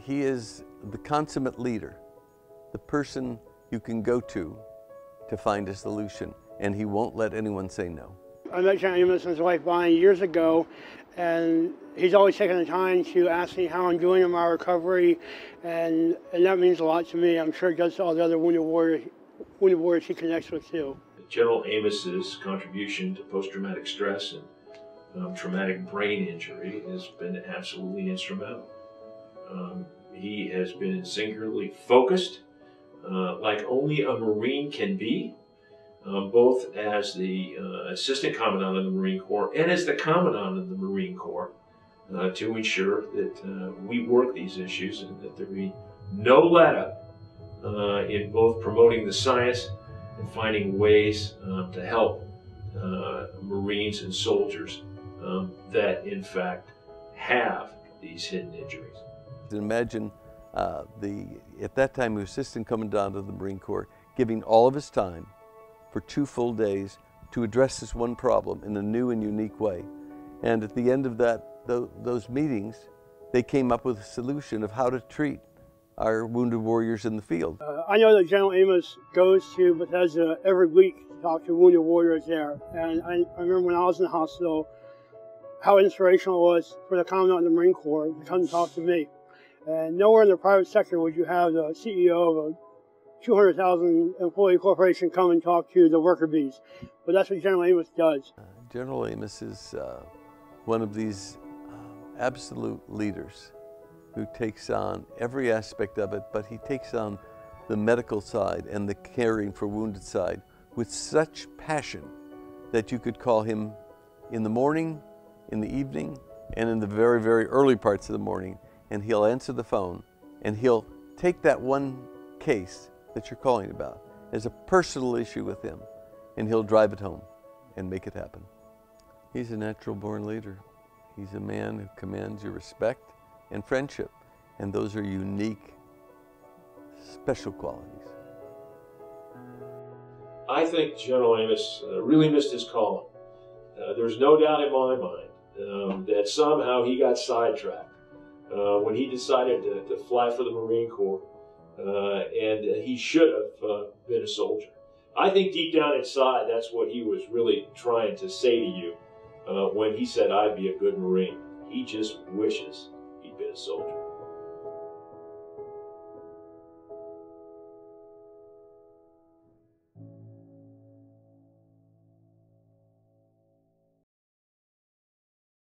he is the consummate leader, the person you can go to to find a solution, and he won't let anyone say no. I met John Amos and his wife Bonnie years ago, and he's always taken the time to ask me how I'm doing in my recovery, and, and that means a lot to me. I'm sure it does to all the other wounded warriors, wounded warriors he connects with too. General Amos's contribution to post-traumatic stress and um, traumatic brain injury has been absolutely instrumental. Um, he has been singularly focused, uh, like only a Marine can be, um, both as the uh, Assistant Commandant of the Marine Corps and as the Commandant of the Marine Corps, uh, to ensure that uh, we work these issues and that there be no let up uh, in both promoting the science and finding ways um, to help uh, Marines and soldiers um, that, in fact, have these hidden injuries. Imagine uh, the, at that time, the Assistant Commandant of the Marine Corps giving all of his time for two full days to address this one problem in a new and unique way. And at the end of that, those meetings, they came up with a solution of how to treat our wounded warriors in the field. Uh, I know that General Amos goes to Bethesda every week to talk to wounded warriors there. And I, I remember when I was in the hospital, how inspirational it was for the Commandant of the Marine Corps to come and talk to me. And nowhere in the private sector would you have the CEO of a 200,000 employee corporation come and talk to the worker bees. But that's what General Amos does. Uh, General Amos is uh, one of these uh, absolute leaders who takes on every aspect of it, but he takes on the medical side and the caring for wounded side with such passion that you could call him in the morning, in the evening, and in the very, very early parts of the morning, and he'll answer the phone and he'll take that one case that you're calling about as a personal issue with him, and he'll drive it home and make it happen. He's a natural born leader. He's a man who commands your respect and friendship, and those are unique, special qualities. I think General Amos uh, really missed his calling. Uh, there's no doubt in my mind um, that somehow he got sidetracked uh, when he decided to, to fly for the Marine Corps uh, and he should have uh, been a soldier. I think deep down inside, that's what he was really trying to say to you uh, when he said, I'd be a good Marine. He just wishes he'd been a soldier.